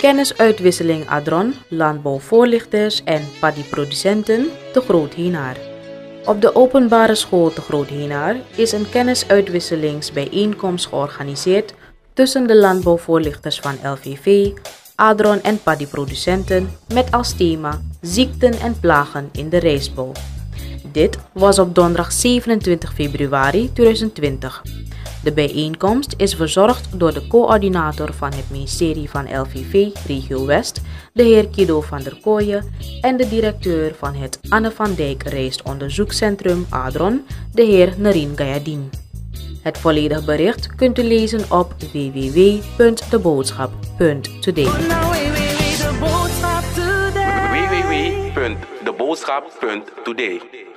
Kennisuitwisseling Adron, landbouwvoorlichters en paddyproducenten te Groot Hienaar. Op de openbare school te Groot Hienaar is een kennisuitwisselingsbijeenkomst georganiseerd tussen de landbouwvoorlichters van LVV, Adron en paddyproducenten met als thema ziekten en plagen in de rijstbouw. Dit was op donderdag 27 februari 2020. De bijeenkomst is verzorgd door de coördinator van het ministerie van LVV Regio West, de heer Kido van der Kooijen, en de directeur van het Anne van Dijk Reistonderzoekscentrum Adron, de heer Narine Gayadin. Het volledige bericht kunt u lezen op www.deboodschap.today. Boodschap today. www.deboodschap.today.